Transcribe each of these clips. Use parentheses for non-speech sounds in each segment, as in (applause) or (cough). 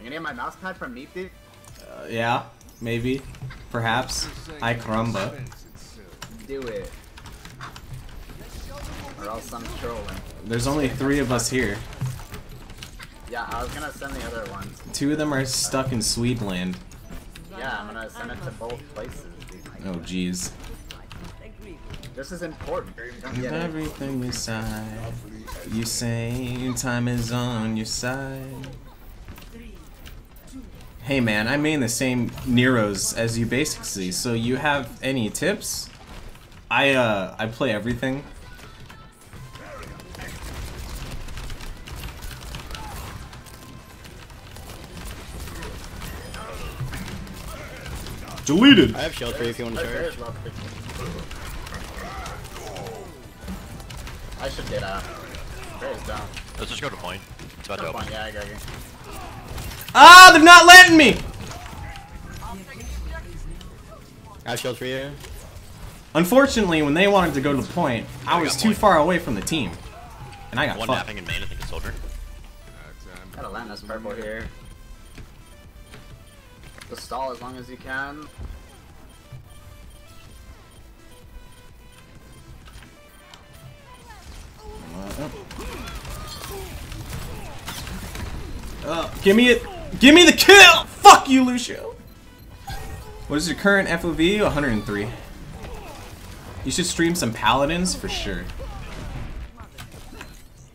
You gonna get my mouse pad from Meepy? Uh, yeah, maybe, perhaps. I crumba. Do it. Or else I'm trolling. There's only three of us here. Yeah, I was gonna send the other ones. Two of them are stuck in Swedeland. Yeah, I'm gonna send it to both places, dude. Oh jeez. This is important. You don't it. everything inside, you say time is on your side. Hey man, I main the same Neros as you basically, so you have any tips? I uh I play everything. Deleted. I have shield for you if you want to There- charge. there's love for- I should get out. Raise down. Let's just go to point. It's about to open. on, yeah, I got you. Ah, they're not letting me. I have shield for you. Unfortunately, when they wanted to go to the point, I we was too point. far away from the team, and I got One fucked. napping in main, I think, a soldier. Gotta land this purple here. Just stall as long as you can. Uh, give me it. Give me the kill. Fuck you, Lucio. What is your current FOV? 103. You should stream some paladins for sure.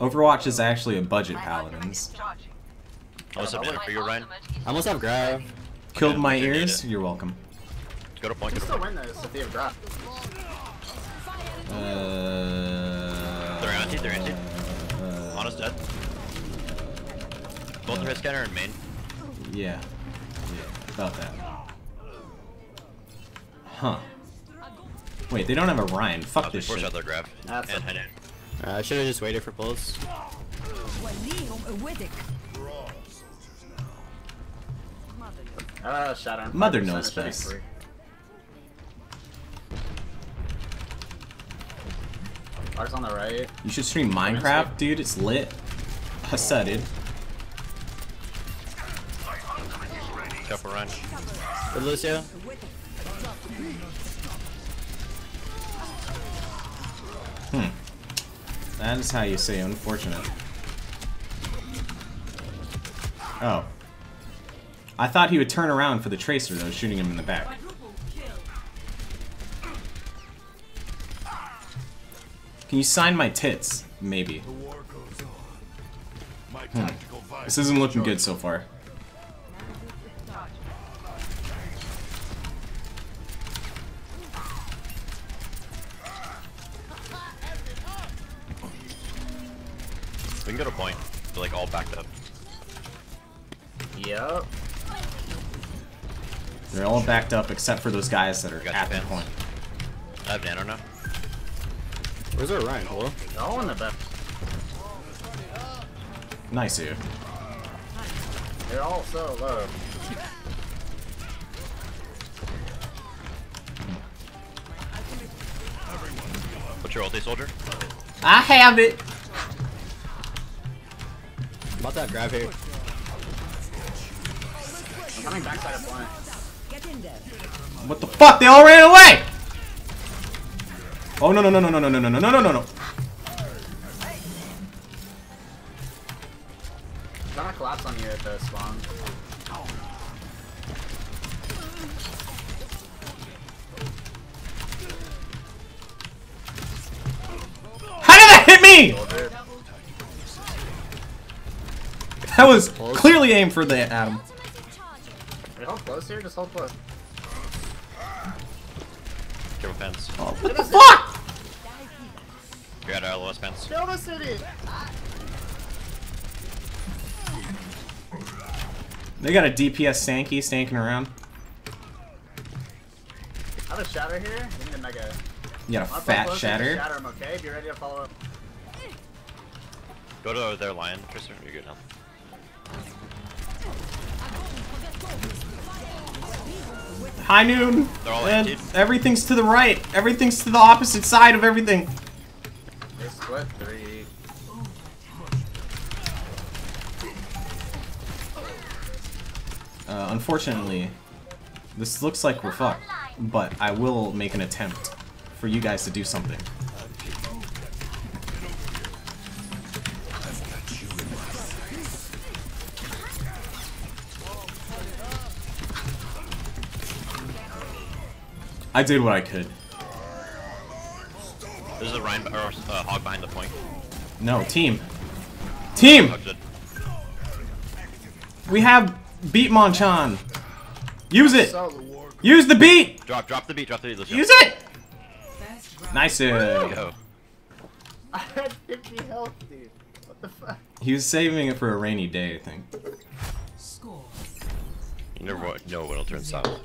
Overwatch is actually a budget paladins. Oh, what's up, man? For you, Ryan? I almost have grab. Killed my ears. You're welcome. Go to point, You go to still point. win this if you have drop. Uh, They're anti, they're anti. uh, Honest dead. Both are hit scanner and main. Yeah. Yeah, about that. Huh. Wait, they don't have a Rein. Fuck Oh, they this shit. out their grab. That's and head in. Uh, I should have just waited for pulls. Uh, shadow. Mother knows best. free. Ours on the right. You should stream Minecraft, dude. It's lit. I said it. Careful, Rein. With Lucio. That is how you say unfortunate. Oh. I thought he would turn around for the tracer though, shooting him in the back. Can you sign my tits? Maybe. Hmm. This isn't looking good so far. They're backed up except for those guys that are at the the point. I have nano now. Where's our Rein? Hello? Go in the back. Nice, dude. They're all so low. What's your ulti, soldier? I have it! I'm about to have grab here. I'm coming backside of point. What the fuck? They all ran away! Oh no no no no no no no no no no no no! I'm gonna collapse on you at the spawn. How did that hit me? That was clearly aimed for the Adam. Wait, hold close here, just hold close. Careful fence. Oh, what the fuck? You're at our LOS fence. Kill the city! They got a DPS Stanky stanking around. I have a shatter here. We need a mega. You got a I'll fat closer to shatter. Shatter him, okay? Be ready to follow up. Go to their lion, Tristan. You're good now. High noon. They're all And everything's to the right. Everything's to the opposite side of everything. Split three. Uh, unfortunately, this looks like we're fucked, but I will make an attempt for you guys to do something. I did what I could. There's a Rein or uh, Hog behind the point. No, team. Team! We have beat Monchan. Use it! Use the beat! Drop, drop the beat, drop the beat. Lucio. Use it! Nice. There uh, you go. I had 50 health, dude. What the fuck? He was saving it for a rainy day, I think. You never wa- know when it'll turn south.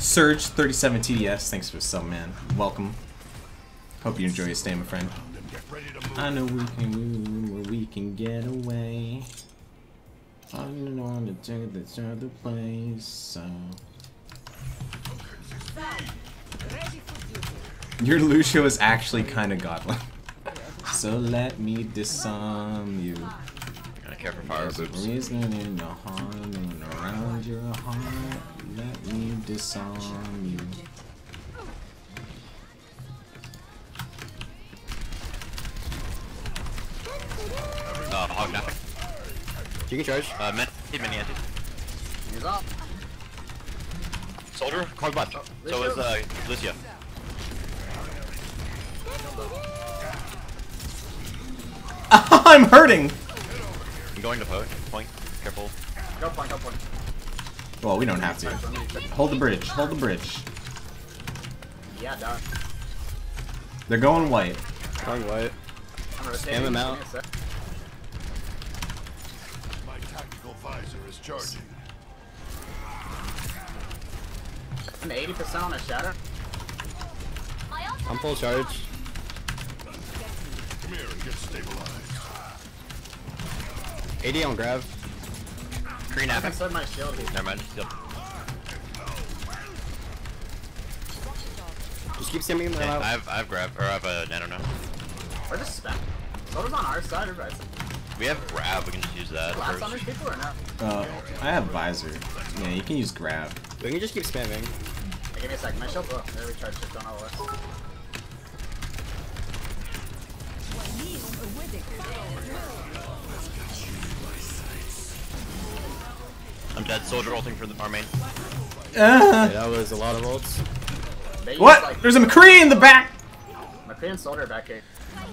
Surge 37 TDS, thanks for the sub, man. Welcome. Hope you enjoy your stay, my friend. I know we can move, we can get away. I don't want to take this other place, so. Your Lucio is actually kind of godlike. (laughs) so let me disarm you. Gotta care for fire There's a boobs. reason in your heart and around your heart. Let me disarm you. Uh, Hog nothing. You can charge. Uh, mini, mini anti. He's up. Soldier, Hog bot. So is uh, Lucio. (laughs) I'm hurting! I'm going to point. Point. Careful. Go point, go point. Well, we don't have to. Hold the bridge, hold the bridge. Yeah, done. They're going white. Going white. I'm gonna Spam him out. My tactical visor is charging. I'm 80% on a shatter. I'm full charge. Come here and get stabilized. 80 on grab. Green I half. can my shield here. Never mind. Yep. Just keep spamming them Okay, out. I have, I have grab, or I have a nano now. We're just spam. Soldier's on our side, right? We have grab, we can just use that Last on these first. people or not? Uh, I have visor. Yeah, you can use grab. We can just keep spamming. Hey, give me a sec. My shield's up. There we charge shift on all of us. I'm dead. Soldier ulting for the, our main. Uh, Okay, that was a lot of ults. They use, what? Like, There's a McCree in the back! McCree and Soldier back here.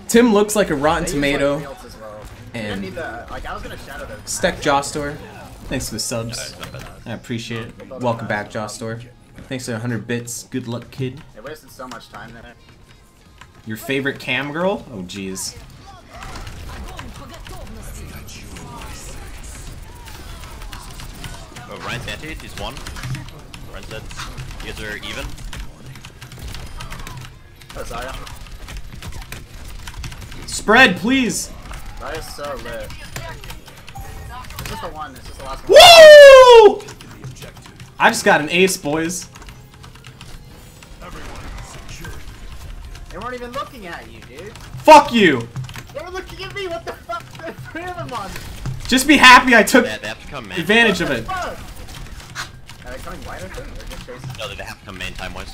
Tim looks like a rotten They tomato. Use, like, well. And- didn't need the, like, I was gonna. Steck Jostor. Thanks for the subs. Alright, not bad. I appreciate it. Welcome back, Jostor. Thanks for 100 bits. Good luck, kid. They wasted so much time there. Your favorite cam girl? Oh, jeez. Rein's anti. He's one. Rein's dead. You guys are even. Oh, Zarya. Spread, please! Zarya's so lit. It's just the one. It's just the last one. Woo! I just got an ace, boys. They weren't even looking at you, dude. Fuck you! They were looking at me. What the fuck? (laughs) There's three of them on. Just be happy I took They, they have to come main. advantage of it. Fuck. Are they coming white or something? They're just chasing. No, they have to come main time wise.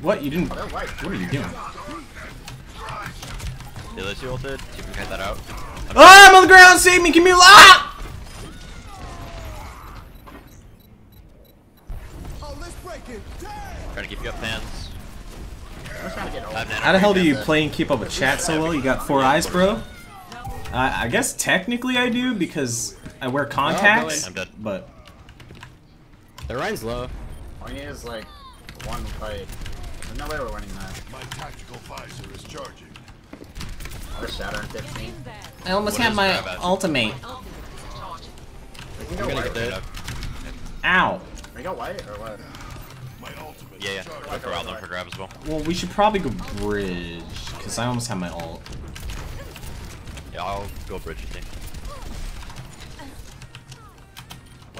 What? You didn't. Oh, they're white. What are you doing? They let you ulted. See if we can get that out. Ah, I'm on the ground! Save me, Camille! Ah! Trying to keep you up, fans. I'm just trying to get I over. have nano How the hell do you play and keep up with chat so well? You got four eyes, bro? I I guess technically I do because I wear contacts, I'm dead. but The Rein's low. All you need is like one fight. There's no way we're winning that. My tactical visor is charging. We're shatter 15. I almost What had my ultimate. We can go I'm white. get. Ow. We go white or what? My ultimate Yeah, yeah. is charging. Look around for grab as well. Well, we should probably go bridge because I almost have my ult. Yeah, I'll go bridge with you.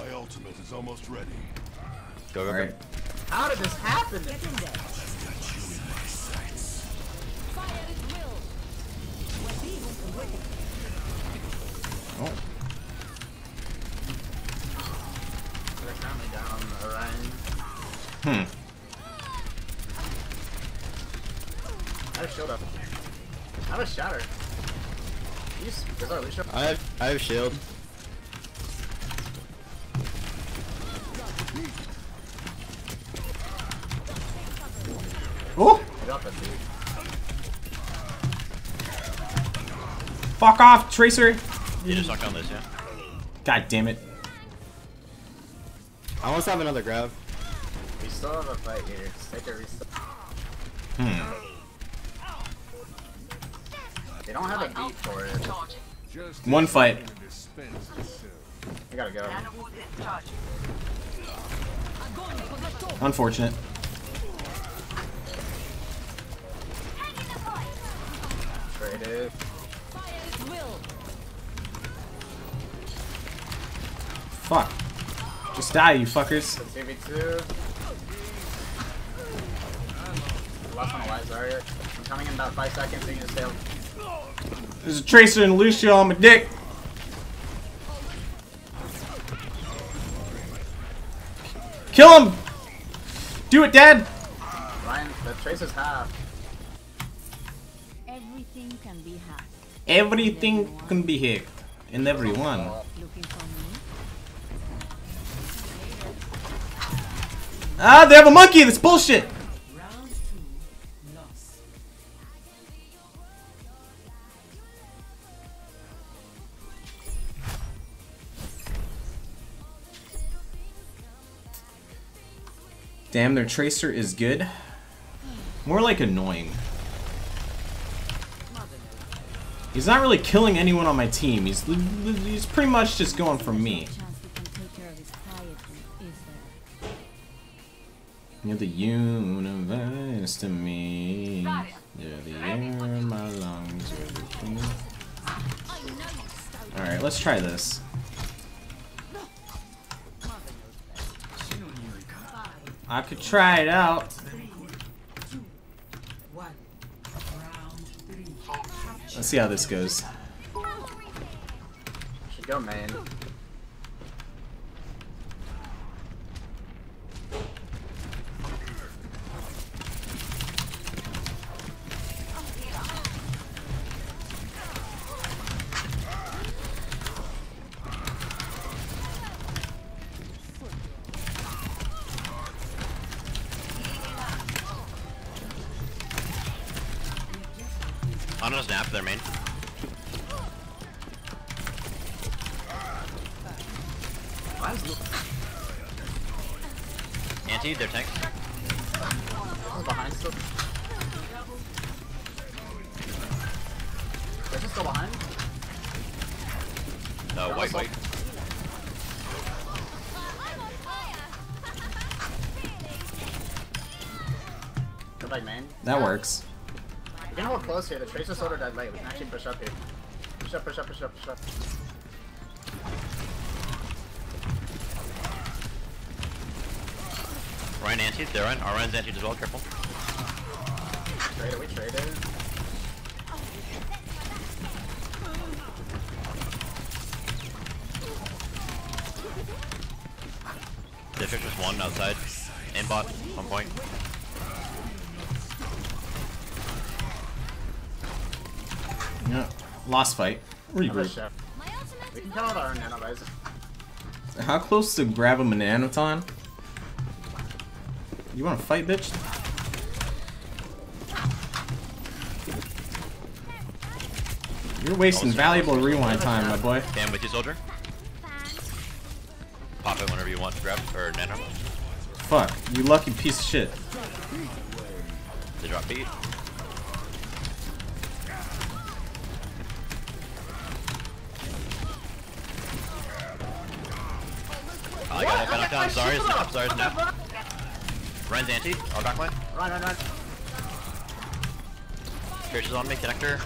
My ultimate is almost ready. Go, go, Alright. go. How did this happen? Oh. They're currently down Orion. Hmm. I just showed up. I have a shatter. Use, there's our Lucio. I have I have shield. Oh! I got that dude. Fuck off, Tracer! You just knocked down this, yeah? God damn it. I almost have another grab. We still have a fight here. Just take a reset. Hmm. They don't have a beat for it. One fight. I gotta go. Unfortunate. Traded. Fuck. Just die, you fuckers. 2v2. Last one alive, Zarya. I'm coming in about 5 seconds, so you just There's a Tracer and Lucio on my dick. Kill him! Do it, Dad! Rein, the trace is half. Everything can be hacked. Everything can be hacked. And everyone. Looking for me? Ah, they have a monkey! That's bullshit! Damn, their tracer is good. More like annoying. He's not really killing anyone on my team. He's he's pretty much just going for me. You're the universe to me. You're the air in my lungs. Alright, let's try this. I could try it out. Let's see how this goes. Should go main. On a snap, their main. Why is Lu- Anti, their tank. Lucio's behind still? Tracer's still behind? No, white, white. Go back main. That works. We can hold close here. The Tracer's sort of dead late. We can actually push up here. Push up, push up, push up, push up. Rein anti, they're. Our Rein's oh, anti as well, careful. Traded, we traded. District just one outside. Aimbot, on point. Yeah. Lost fight. I'm Regroup. We can kill with our nanovisor. How close to grab him an Anaton? You wanna fight, bitch? You're wasting valuable rewind time, my boy. Damn with you, soldier. Pop it whenever you want to grab, or nano. Fuck, you lucky piece of shit. They drop beat. Sorry, sorry, Zarya's now. Rein's anti. all back line. Run, run, run. Church is on me. Connector.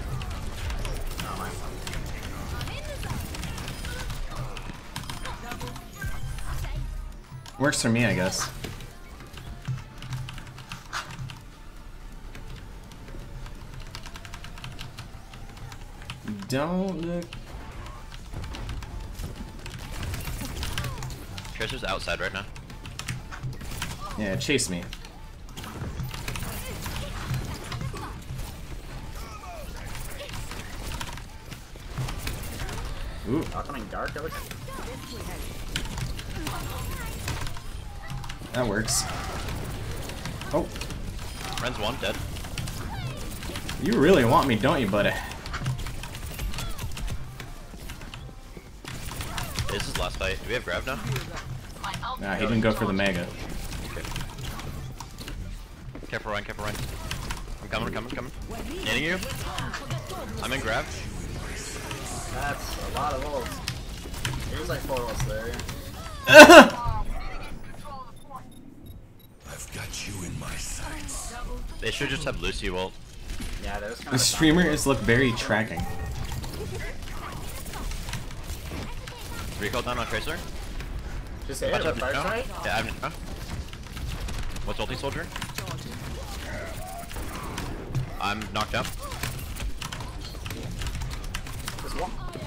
Works for me, I guess. Don't look Tracer's outside right now. Yeah, chase me. Ooh, Oh, coming dark. That looks. that works. Oh, Rein's one, dead. you really want me, don't you, buddy? This is last fight. Do we have grab now? Nah, he didn't go for the mega. Careful, Rein, careful, Rein. I'm coming, I'm coming, coming. Hitting you. I'm in grab. That's a lot of ults. There's like four ults there. I've got you in my sights. They should just have Lucy ult. Yeah, that was kind The of. streamers look very tracking. Recall down on Tracer. Just hit Watch it out, fire no? strike. Yeah, I have no. What's ulti soldier? I'm knocked out.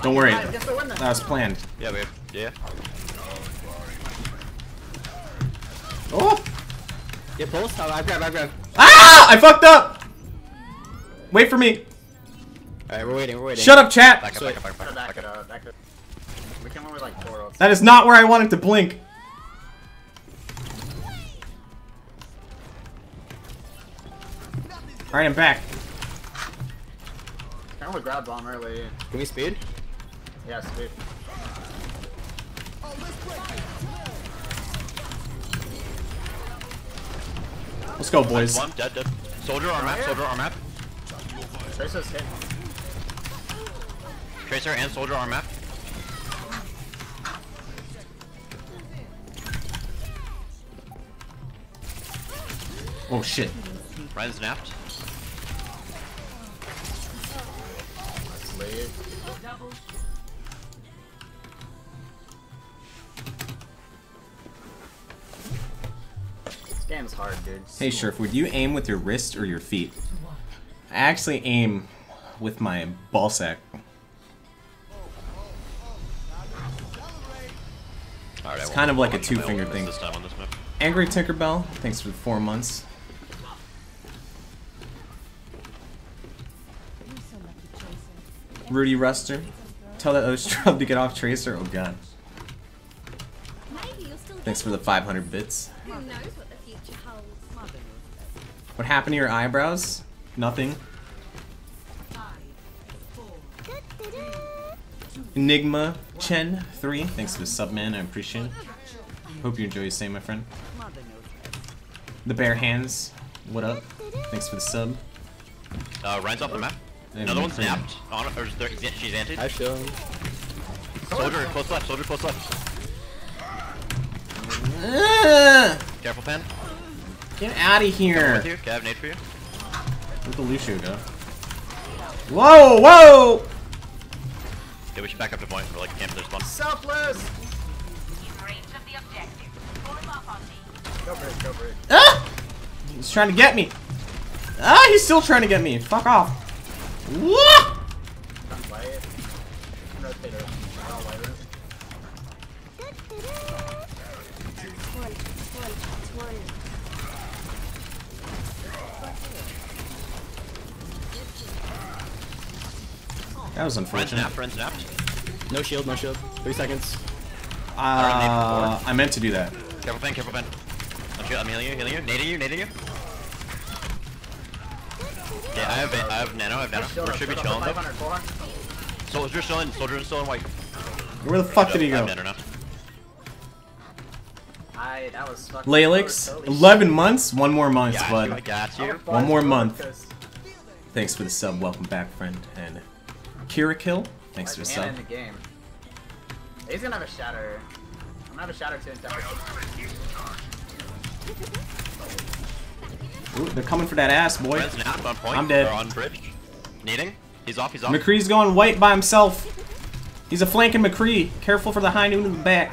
Don't worry, I guess they win then. that was planned. Yeah, we have. Yeah. Oh! Get pulse. Oh, I grab, I grab. Ah! I fucked up! Wait for me. Alright, we're waiting, we're waiting. Shut up, chat! Back up, back up, back up, back back up. up. Back it. We can win with like four ults. That is not where I wanted to blink. Alright, I'm back. Kind of a grab bomb early. Can we speed? Yeah, speed. Let's go, boys. One, dead, dead. Soldier on map, soldier on map. Tracer's hit. Tracer and soldier on map. Oh shit. Rein's napped. Let's leave. This game's hard, dude. Hey, Surefour, would you aim with your wrist or your feet? I actually aim with my ball sack. Alright, It's kind of like a I won't use my two-finger thing. This time on this map. Angry Tinkerbell, thanks for the four months. Rudy Ruster, tell that other scrub to get off Tracer. Oh god. Thanks for the 500 bits. What happened to your eyebrows? Nothing. Enigma Chen 3, thanks for the sub, man. I appreciate it. Hope you enjoy your stay, my friend. The Bare Hands, what up? Thanks for the sub. Uh, Rein's off the map. Hey, Another my one's friend. napped. On, or is there, she's anti. I show him. Soldier, close left, soldier, close left. Careful, Pan. get out of With here. you. Okay, I have nade for you. Where'd the Lucio go? Whoa, whoa! Okay, we should back up to point. We're like camp this one. Selfless! Go bridge, go bridge. Ah! He's trying to get me. Ah, he's still trying to get me. Fuck off. Wah! Don't play it. Rotate it. I'll light it. That was Rein's unfortunate. napped, Rein's napped. No shield, no shield. Three seconds. Uh, I meant to do that. Careful, Pan, careful, Pan. I'm healing you, healing you. Nading you, nading you. Yeah, I have, I have nano, I have nano. Shield We up, should be chilling though. 500, 400. Soldier's still in, soldier's still in white. Where the fuck did he I have go? nano now. I, that was fucking Lalix, 11 months? One more month, Got you, I bud. got you. One more month. Thanks for the sub. Welcome back, friend. And Kira Kill, thanks for the sub. the game. He's gonna have a shatter. I'm gonna have a shatter too in temper. Ooh, they're coming for that ass, boy. Rein's napped on point. I'm dead. On bridge. Nading. He's off, he's off. McCree's going white by himself. He's a flanking McCree. Careful for the high noon in the back.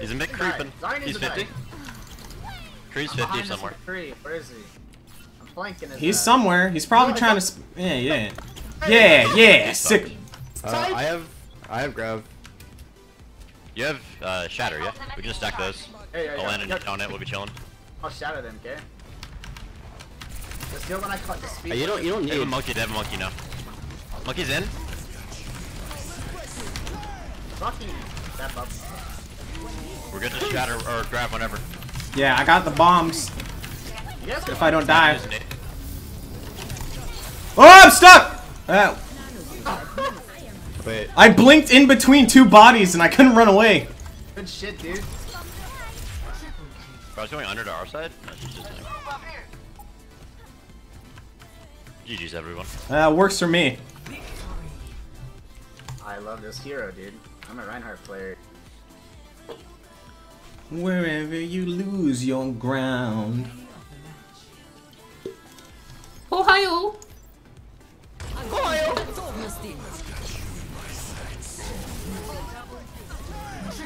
He's a mid He creeping. Zarya He's 50. Cree's 50 Behind this somewhere. McCree. Where is he? I'm flanking his He's ass. somewhere. He's probably Oh, trying to. Sp yeah, yeah. Yeah, yeah. Sick. Uh, I have, I have grab. You have uh, shatter, yeah? We can just stack those. Hey, yeah, I'll yeah. land and yeah. on it. We'll be chilling. I'll shatter them, okay? Just do it when I cut the speed. Uh, you don't, you don't They have a monkey. They have a monkey now. Monkey's in. Fucking step up. We're good to shatter or grab whatever. Yeah, I got the bombs. You guys can If I don't die. Oh, I'm stuck! Uh, Wait. I blinked in between two bodies and I couldn't run away. Good shit, dude. Bro, I was going under to our side. GG's everyone. Uh, works for me. I love this hero, dude. I'm a Reinhardt player. Wherever you lose your ground. Ohio!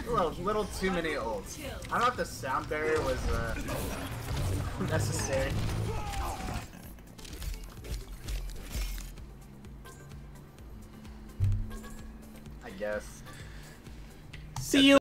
A little, little too many ults. I don't know if the sound barrier was uh, necessary. Guess. See you